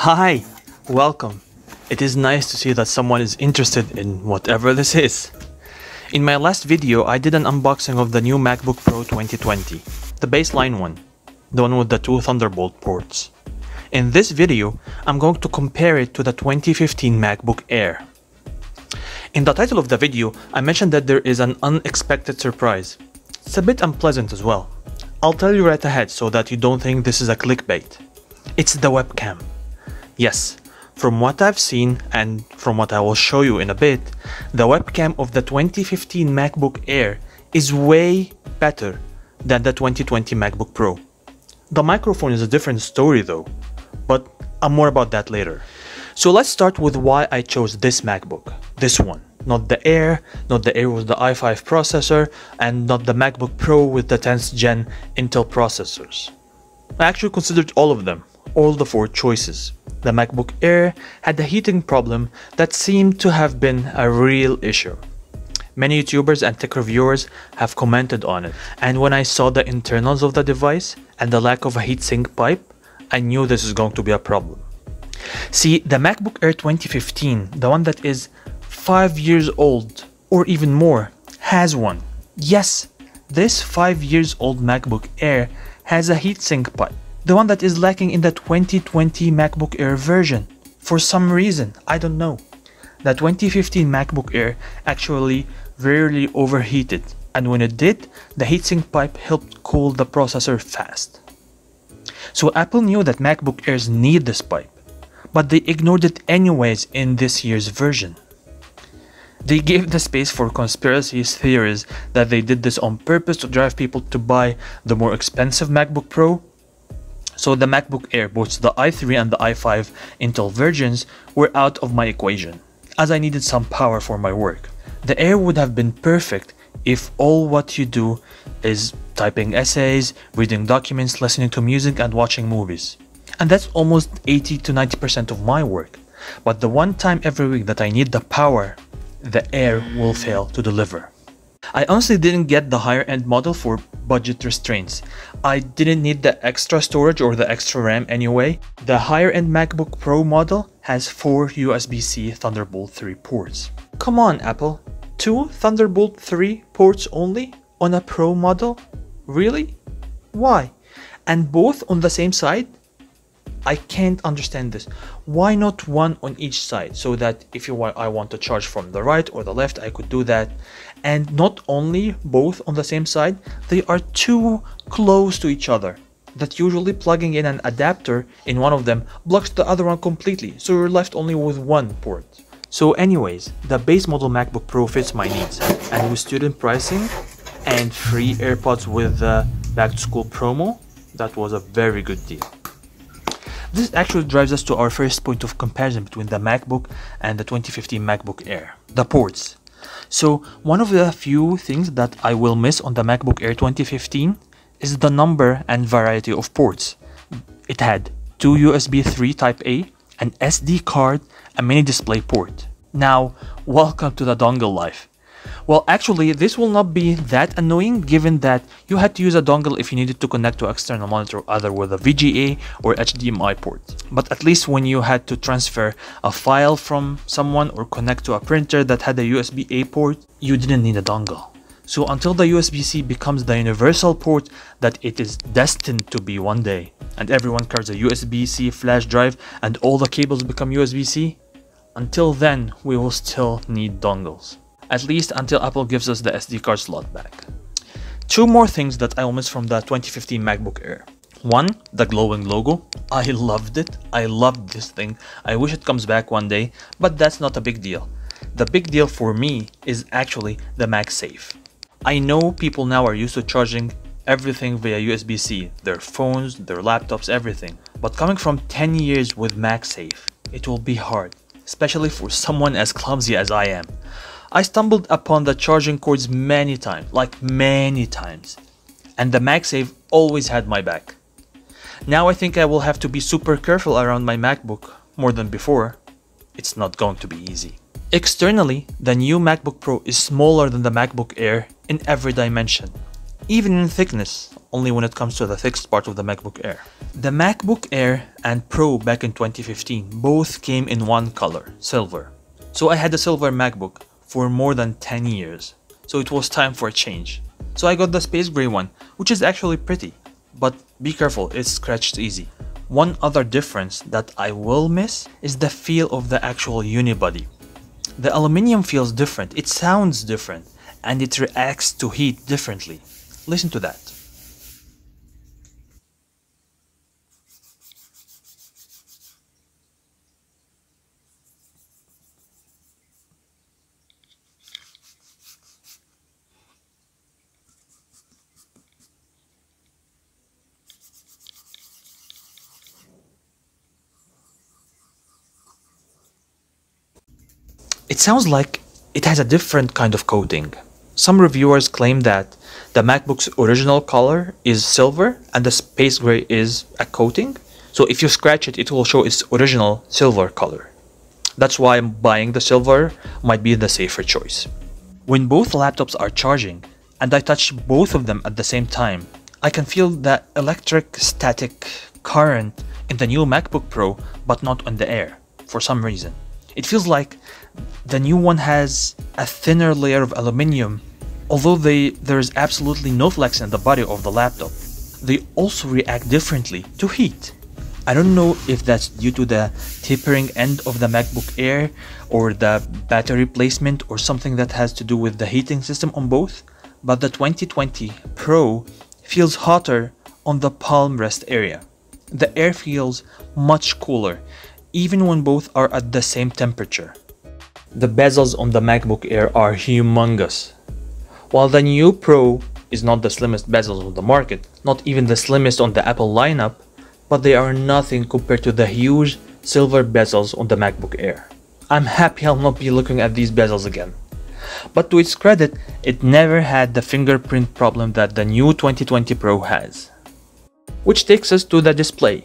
Hi, welcome. It is nice to see that someone is interested in whatever this is. In my last video, I did an unboxing of the new MacBook Pro 2020, the baseline one, the one with the two Thunderbolt ports. In this video, I'm going to compare it to the 2015 MacBook Air. In the title of the video, I mentioned that there is an unexpected surprise. It's a bit unpleasant as well. I'll tell you right ahead so that you don't think this is a clickbait. It's the webcam. Yes, from what I've seen and from what I will show you in a bit, the webcam of the 2015 MacBook Air is way better than the 2020 MacBook Pro. The microphone is a different story though, but I'm more about that later. So let's start with why I chose this MacBook, this one. Not the Air, not the Air with the i5 processor, and not the MacBook Pro with the 10th gen Intel processors. I actually considered all of them, all the four choices. The MacBook Air had a heating problem that seemed to have been a real issue. Many YouTubers and tech reviewers have commented on it, and when I saw the internals of the device and the lack of a heatsink pipe, I knew this is going to be a problem. See, the MacBook Air 2015, the one that is 5 years old or even more, has one. Yes, this 5 years old MacBook Air has a heatsink pipe, the one that is lacking in the 2020 MacBook Air version. For some reason, I don't know. The 2015 MacBook Air actually rarely overheated, and when it did, the heatsink pipe helped cool the processor fast. So Apple knew that MacBook Airs need this pipe, but they ignored it anyways in this year's version. They gave the space for conspiracy theories that they did this on purpose to drive people to buy the more expensive MacBook Pro. So the MacBook Air, both the i3 and the i5 Intel versions, were out of my equation, as I needed some power for my work. The Air would have been perfect if all what you do is typing essays, reading documents, listening to music, and watching movies. And that's almost 80 to 90% of my work. But the one time every week that I need the power the Air will fail to deliver. I honestly didn't get the higher end model for budget restraints. I didn't need the extra storage or the extra RAM anyway. The higher end MacBook Pro model has 4 USB-C Thunderbolt 3 ports. Come on Apple, 2 Thunderbolt 3 ports only on a Pro model? Really? Why? And both on the same side? I can't understand this. Why not one on each side so that if you want, I want to charge from the right or the left, I could do that. And not only both on the same side, they are too close to each other that usually plugging in an adapter in one of them blocks the other one completely, so you're left only with one port. So anyways, the base model MacBook Pro fits my needs, and with student pricing and free AirPods with the back to school promo, that was a very good deal. This actually drives us to our first point of comparison between the MacBook and the 2015 MacBook Air, the ports. So one of the few things that I will miss on the MacBook Air 2015 is the number and variety of ports. It had two USB 3 Type A, an SD card, a mini display port. Now, welcome to the dongle life. Well, actually, this will not be that annoying given that you had to use a dongle if you needed to connect to external monitor either with a VGA or HDMI port. But at least when you had to transfer a file from someone or connect to a printer that had a USB-A port, you didn't need a dongle. So until the USB-C becomes the universal port that it is destined to be one day, and everyone carries a USB-C flash drive and all the cables become USB-C, until then we will still need dongles at least until Apple gives us the SD card slot back. Two more things that I will miss from the 2015 MacBook Air. One, the glowing logo. I loved it. I loved this thing. I wish it comes back one day, but that's not a big deal. The big deal for me is actually the MagSafe. I know people now are used to charging everything via USB-C, their phones, their laptops, everything. But coming from 10 years with MagSafe, it will be hard, especially for someone as clumsy as I am. I stumbled upon the charging cords many times, like many times, and the MagSafe always had my back. Now I think I will have to be super careful around my MacBook more than before. It's not going to be easy. Externally, the new MacBook Pro is smaller than the MacBook Air in every dimension, even in thickness, only when it comes to the thickest part of the MacBook Air. The MacBook Air and Pro back in 2015 both came in one color, silver. So I had a silver MacBook for more than 10 years, so it was time for a change. So I got the space gray one, which is actually pretty, but be careful, it's scratched easy. One other difference that I will miss is the feel of the actual unibody. The aluminium feels different, it sounds different, and it reacts to heat differently. Listen to that. It sounds like it has a different kind of coating. Some reviewers claim that the MacBook's original color is silver and the space gray is a coating. So if you scratch it, it will show its original silver color. That's why buying the silver might be the safer choice. When both laptops are charging, and I touch both of them at the same time, I can feel that electric static current in the new MacBook Pro, but not on the Air, for some reason. It feels like the new one has a thinner layer of aluminium, although they, there is absolutely no flex in the body of the laptop. They also react differently to heat. I don't know if that's due to the tapering end of the MacBook Air or the battery placement or something that has to do with the heating system on both, but the 2020 Pro feels hotter on the palm rest area. The air feels much cooler even when both are at the same temperature. The bezels on the MacBook Air are humongous. While the new Pro is not the slimmest bezels on the market, not even the slimmest on the Apple lineup, but they are nothing compared to the huge silver bezels on the MacBook Air. I'm happy I'll not be looking at these bezels again. But to its credit, it never had the fingerprint problem that the new 2020 Pro has. Which takes us to the display.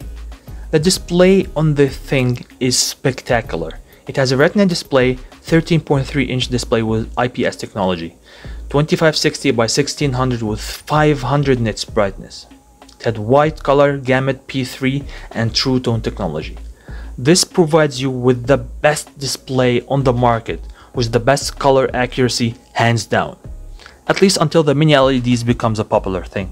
The display on the thing is spectacular. It has a Retina display, 13.3 inch display with IPS technology, 2560 by 1600 with 500 nits brightness. It had wide color, gamut P3 and True Tone technology. This provides you with the best display on the market with the best color accuracy hands down. At least until the mini LEDs becomes a popular thing.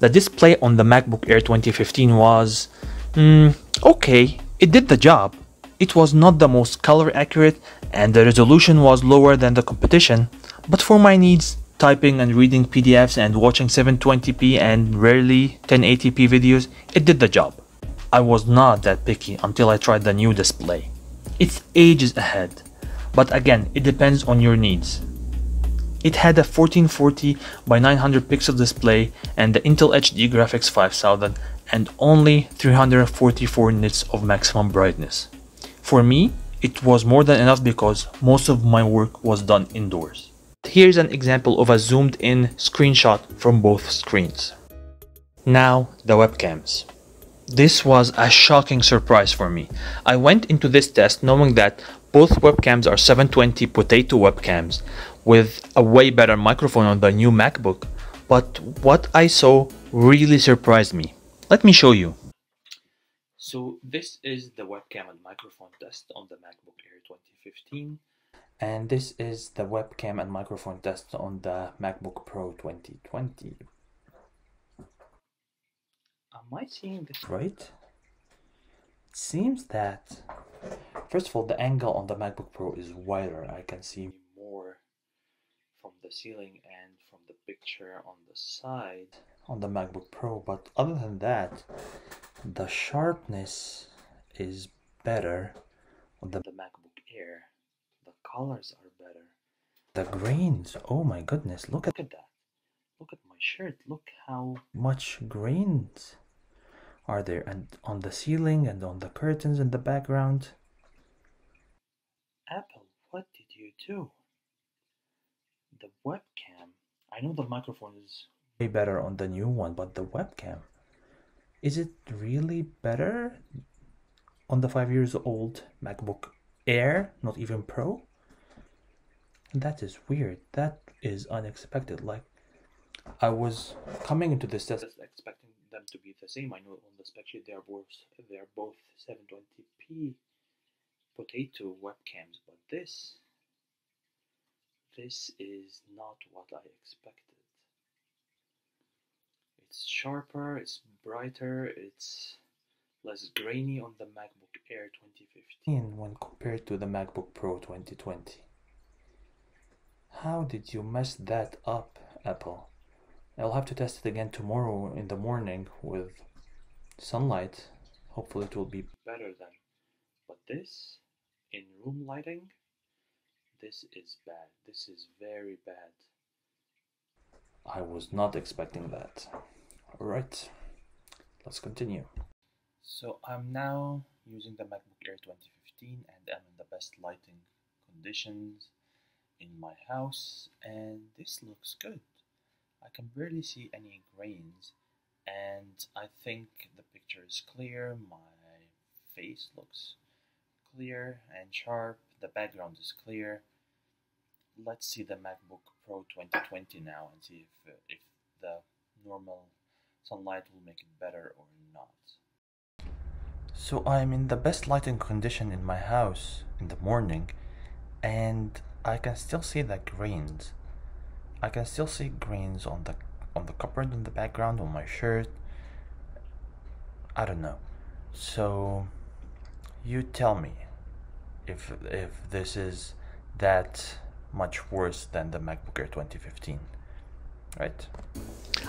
The display on the MacBook Air 2015 was Hmm, okay, it did the job. It was not the most color accurate and the resolution was lower than the competition, but for my needs, typing and reading PDFs and watching 720p and rarely 1080p videos, it did the job. I was not that picky until I tried the new display. It's ages ahead, but again, it depends on your needs. It had a 1440 by 900 pixel display and the Intel HD Graphics 5000 and only 344 nits of maximum brightness. For me, it was more than enough because most of my work was done indoors. Here's an example of a zoomed in screenshot from both screens. Now the webcams. This was a shocking surprise for me. I went into this test knowing that both webcams are 720 potato webcams with a way better microphone on the new MacBook, but what I saw really surprised me. Let me show you. So this is the webcam and microphone test on the MacBook Air 2015 and this is the webcam and microphone test on the MacBook Pro 2020. Am I seeing this right? It seems that first of all the angle on the MacBook Pro is wider. I can see more from the ceiling and from the picture on the side on the MacBook Pro but other than that the sharpness is better. On the, MacBook Air the colors are better. The grains oh my goodness look at, look at that. Look at my shirt. Look how much grains are there and on the ceiling and on the curtains in the background. Apple what did you do? The webcam. I know the microphone is way better on the new one but the webcam is it really better on the five years old macbook air not even pro that is weird that is unexpected like I was coming into this test expecting them to be the same. I know on the spec sheet they are both they are both 720p potato webcams, but this this is not what I expected. It's sharper, it's brighter, it's less grainy on the MacBook Air 2015 when compared to the MacBook Pro 2020. How did you mess that up, Apple? I'll have to test it again tomorrow in the morning with sunlight. Hopefully it will be better then. But this, in room lighting, this is bad. This is very bad. I was not expecting that. Alright, let's continue. So I'm now using the MacBook Air 2015 and I'm in the best lighting conditions in my house and this looks good. I can barely see any grains and I think the picture is clear, my face looks clear and sharp, the background is clear. Let's see the MacBook Pro 2020 now and see if, if the normal sunlight will make it better or not. So I'm in the best lighting condition in my house in the morning and I can still see the grains. I can still see grains on the on the cupboard in the background on my shirt. I don't know. So you tell me if if this is that much worse than the MacBook Air 2015, right?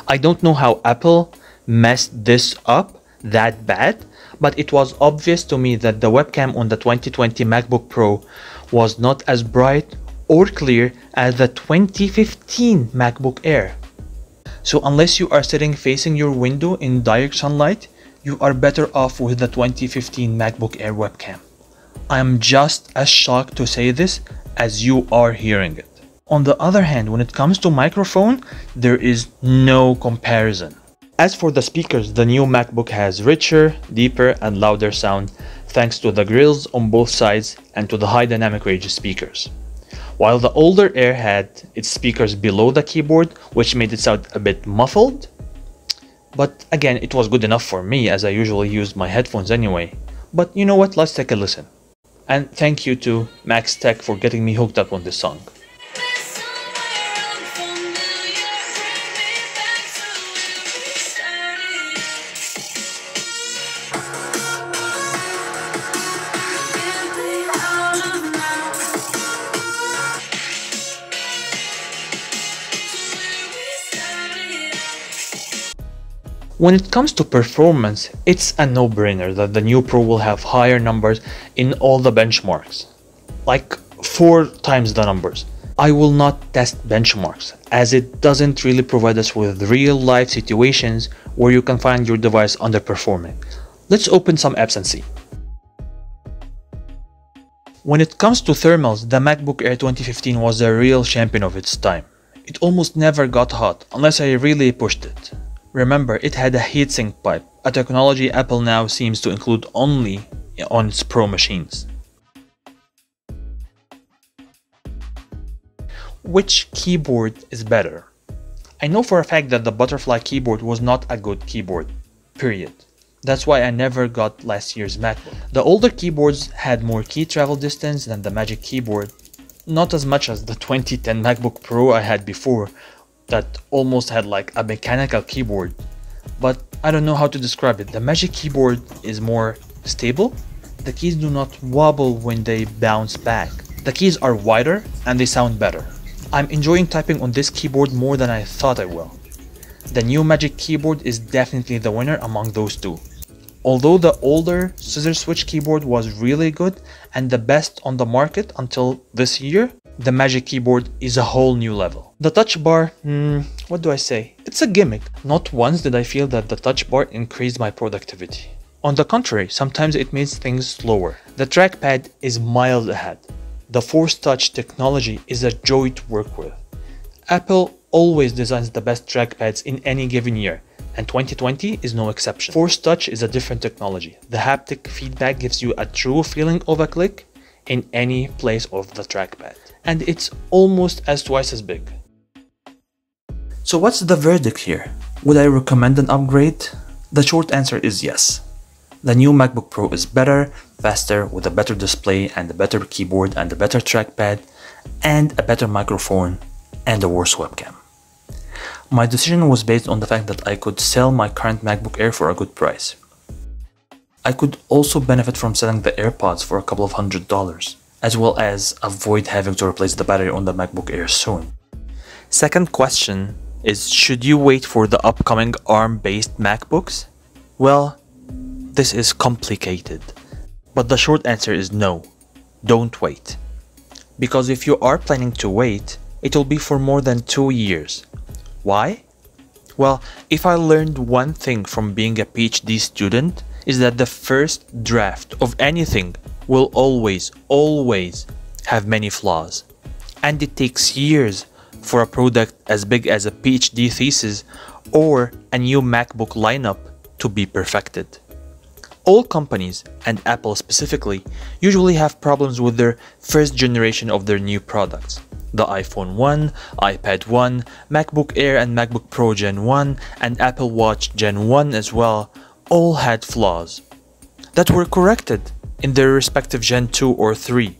I don't know how Apple messed this up that bad, but it was obvious to me that the webcam on the 2020 MacBook Pro was not as bright or clear as the 2015 MacBook Air. So unless you are sitting facing your window in direct sunlight, you are better off with the 2015 MacBook Air webcam. I am just as shocked to say this as you are hearing it. On the other hand, when it comes to microphone, there is no comparison. As for the speakers, the new MacBook has richer, deeper and louder sound thanks to the grills on both sides and to the high dynamic range speakers. While the older Air had its speakers below the keyboard, which made it sound a bit muffled. But again, it was good enough for me as I usually use my headphones anyway. But you know what, let's take a listen. And thank you to Max Tech for getting me hooked up on this song. When it comes to performance, it's a no-brainer that the new Pro will have higher numbers in all the benchmarks, like 4 times the numbers. I will not test benchmarks, as it doesn't really provide us with real-life situations where you can find your device underperforming. Let's open some apps and see. When it comes to thermals, the MacBook Air 2015 was a real champion of its time. It almost never got hot, unless I really pushed it. Remember, it had a heatsink pipe, a technology Apple now seems to include only on its Pro machines. Which keyboard is better? I know for a fact that the Butterfly keyboard was not a good keyboard, period. That's why I never got last year's MacBook. The older keyboards had more key travel distance than the Magic Keyboard, not as much as the 2010 MacBook Pro I had before, that almost had like a mechanical keyboard but I don't know how to describe it. The Magic Keyboard is more stable. The keys do not wobble when they bounce back. The keys are wider and they sound better. I'm enjoying typing on this keyboard more than I thought I will. The new Magic Keyboard is definitely the winner among those two. Although the older scissor switch keyboard was really good and the best on the market until this year, the Magic Keyboard is a whole new level. The touch bar, hmm, what do I say? It's a gimmick. Not once did I feel that the touch bar increased my productivity. On the contrary, sometimes it makes things slower. The trackpad is miles ahead. The Force Touch technology is a joy to work with. Apple always designs the best trackpads in any given year, and 2020 is no exception. Force Touch is a different technology. The haptic feedback gives you a true feeling of a click in any place of the trackpad and it's almost as twice as big. So what's the verdict here? Would I recommend an upgrade? The short answer is yes. The new MacBook Pro is better, faster, with a better display and a better keyboard and a better trackpad and a better microphone and a worse webcam. My decision was based on the fact that I could sell my current MacBook Air for a good price. I could also benefit from selling the AirPods for a couple of hundred dollars, as well as avoid having to replace the battery on the MacBook Air soon. Second question is should you wait for the upcoming ARM-based MacBooks? Well, this is complicated. But the short answer is no. Don't wait. Because if you are planning to wait, it will be for more than two years. Why? Well, if I learned one thing from being a PhD student, is that the first draft of anything will always, always have many flaws. And it takes years for a product as big as a PhD thesis or a new MacBook lineup to be perfected. All companies, and Apple specifically, usually have problems with their first generation of their new products. The iPhone 1, iPad 1, MacBook Air and MacBook Pro Gen 1, and Apple Watch Gen 1 as well, all had flaws that were corrected in their respective Gen 2 or 3.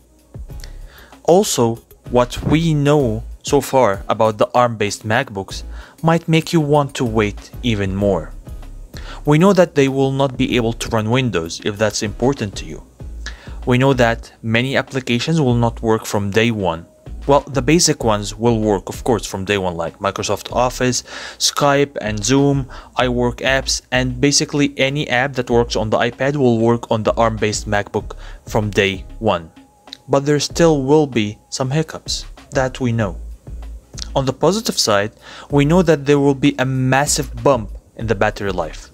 Also, what we know so far about the ARM-based MacBooks might make you want to wait even more. We know that they will not be able to run Windows if that's important to you. We know that many applications will not work from day one. Well, the basic ones will work, of course, from day one, like Microsoft Office, Skype and Zoom, iWork apps, and basically any app that works on the iPad will work on the ARM-based MacBook from day one. But there still will be some hiccups, that we know. On the positive side, we know that there will be a massive bump in the battery life.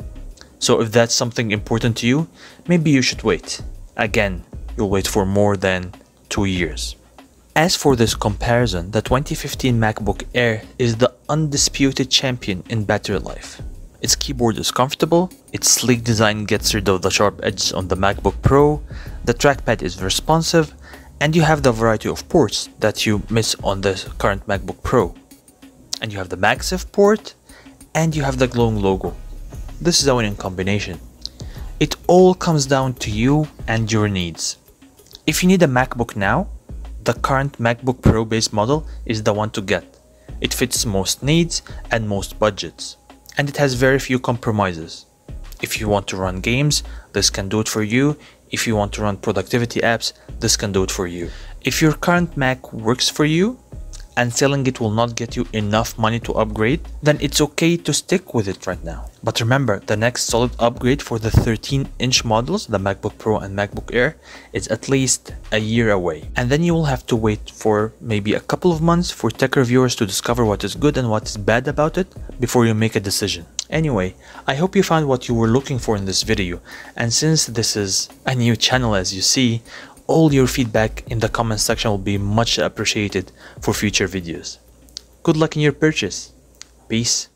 So if that's something important to you, maybe you should wait. Again, you'll wait for more than two years. As for this comparison, the 2015 MacBook Air is the undisputed champion in battery life. Its keyboard is comfortable, its sleek design gets rid of the sharp edges on the MacBook Pro, the trackpad is responsive, and you have the variety of ports that you miss on the current MacBook Pro. And you have the MagSafe port and you have the glowing logo. This is a winning combination. It all comes down to you and your needs. If you need a MacBook now, the current MacBook Pro base model is the one to get. It fits most needs and most budgets, and it has very few compromises. If you want to run games, this can do it for you. If you want to run productivity apps, this can do it for you. If your current Mac works for you, and selling it will not get you enough money to upgrade, then it's okay to stick with it right now. But remember, the next solid upgrade for the 13 inch models, the MacBook Pro and MacBook Air, is at least a year away. And then you will have to wait for maybe a couple of months for tech reviewers to discover what is good and what is bad about it before you make a decision. Anyway, I hope you found what you were looking for in this video, and since this is a new channel as you see, all your feedback in the comment section will be much appreciated for future videos. Good luck in your purchase. Peace.